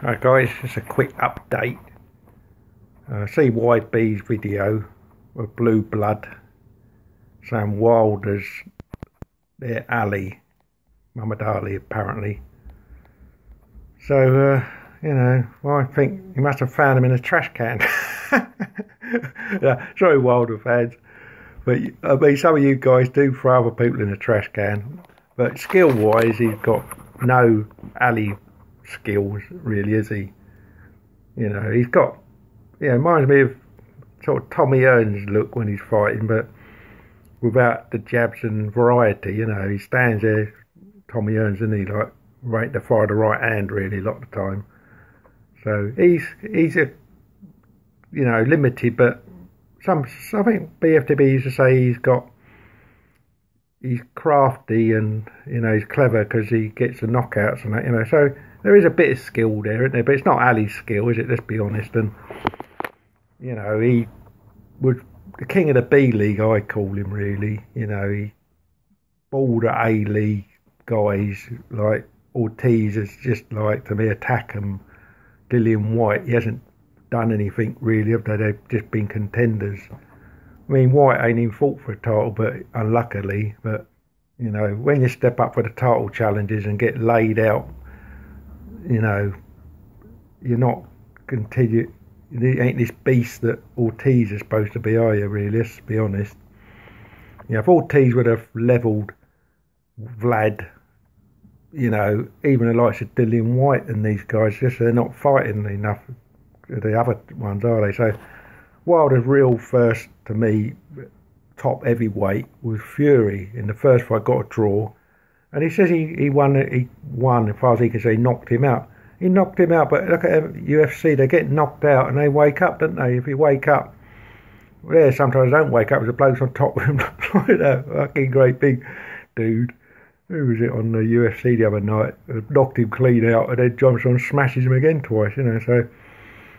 Alright guys, just a quick update. Uh, see Wide video of Blue Blood saying Wilder's their Ali, Muhammad apparently. So, uh, you know, well, I think he must have found him in a trash can. yeah, sorry Wilder fans. But I mean, some of you guys do throw other people in a trash can. But skill wise, he's got no Ali skills, really, is he? You know, he's got, yeah, reminds me of sort of Tommy Hearns look when he's fighting, but without the jabs and variety, you know, he stands there, Tommy Hearns, isn't he? Like, right to fire the right hand, really, a lot of the time. So he's, he's a, you know, limited, but some, I think BFTB used to say he's got he's crafty and you know he's clever because he gets the knockouts and that you know so there is a bit of skill there, isn't there? But it's not Ali's skill, is it? Let's be honest. And you know, he was the king of the B League. I call him really. You know, he balled at A League guys like Ortiz is just like to me attack him. Dillian Whyte, he hasn't done anything really. They've just been contenders. I mean, Whyte ain't even fought for a title, but unluckily, but you know, when you step up for the title challenges and get laid out you know, you're not continue. You ain't this beast that Ortiz is supposed to be, are you? Really, let's be honest. You know, if Ortiz would have levelled Vlad, you know, even the likes of Dillian Whyte and these guys, just they're not fighting enough. The other ones are they? So Wilder's real first to me top heavyweight was Fury in the first fight got a draw and he says he, he won, he won, as far as he can say, knocked him out. He knocked him out, but look at UFC, they get knocked out and they wake up, don't they? If you wake up, well, yeah, sometimes they don't wake up, there's a bloke on top of him like that fucking great big dude. Who was it on the UFC the other night? Knocked him clean out and then jumps on and smashes him again twice, you know. So you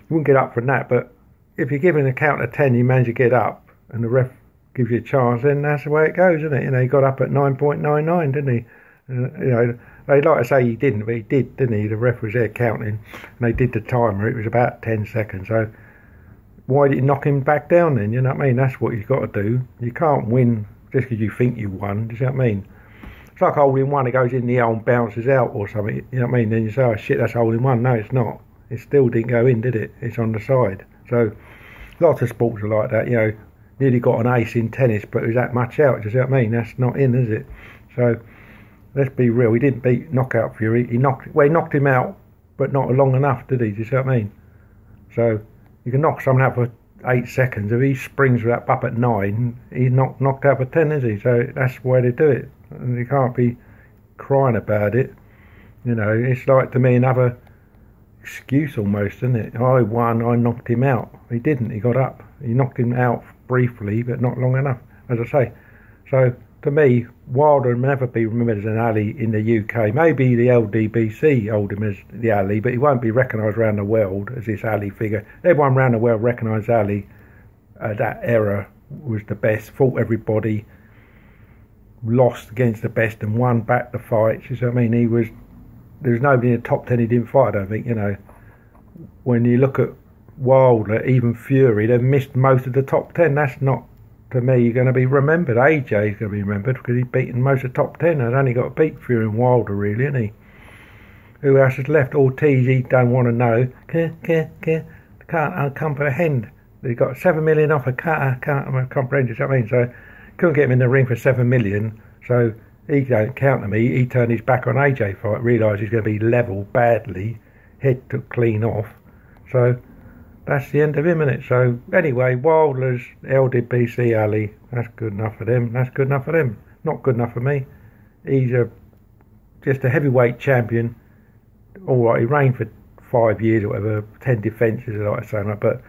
wouldn't get up from that. But if you're given a count of 10, you manage to get up and the ref gives you a chance, then that's the way it goes, isn't it? You know, he got up at 9.99, didn't he? You know, they like to say he didn't, but he did, didn't he? The ref was there counting, and they did the timer. It was about ten seconds. So why did you knock him back down then? You know what I mean? That's what you've got to do. You can't win just because you think you won. Do you know what I mean? It's like holding one. It goes in the and bounces out or something. You know what I mean? Then you say, "Oh shit, that's holding one." No, it's not. It still didn't go in, did it? It's on the side. So lots of sports are like that. You know, nearly got an ace in tennis, but it was that much out. Do you see what I mean? That's not in, is it? So let's be real, he didn't beat Knockout Fury. He knocked, well, he knocked him out, but not long enough, did he? Do you see what I mean? So you can knock someone out for eight seconds. If he springs with that up at nine, he's not knocked out for ten, is he? So that's why they do it. And you can't be crying about it. You know, it's like to me another excuse almost, isn't it? I won, I knocked him out. He didn't, he got up. He knocked him out briefly, but not long enough, as I say. So to me, Wilder will never be remembered as an Ali in the UK. Maybe the LDBC hold him as the Ali, but he won't be recognised around the world as this Ali figure. Everyone around the world recognised Ali at uh, that era was the best, fought everybody, lost against the best and won back the fights. You I mean? He was, there's nobody in the top ten he didn't fight, I don't think, you know. When you look at Wilder, even Fury, they've missed most of the top ten. That's not to me, you're going to be remembered. AJ is going to be remembered because he's beaten most of the top ten. He's only got to beat Fury and Wilder, really, isn't he? Who else has left? Ortiz, he don't want to know. Can't, can't comprehend. They got seven million off a uh, can't, can't comprehend. You know what I mean? So couldn't get him in the ring for seven million. So he don't count to me. He turned his back on AJ fight. Realised he's going to be level badly. Head took clean off. So that's the end of him, isn't it? So anyway, Wilder's LDBC Ali. That's good enough for them. That's good enough for them. Not good enough for me. He's a just a heavyweight champion. All right, he reigned for five years or whatever, ten defences, like I say, but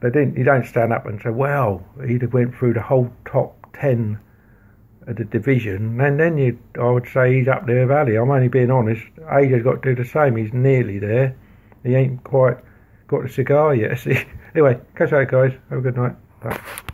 they didn't. You don't stand up and say, "Well, he went through the whole top ten of the division," and then you, I would say, he's up there Ali. I'm only being honest. AJ's got to do the same. He's nearly there. He ain't quite got a cigar yet. See, anyway, catch you later, guys. Have a good night. Bye.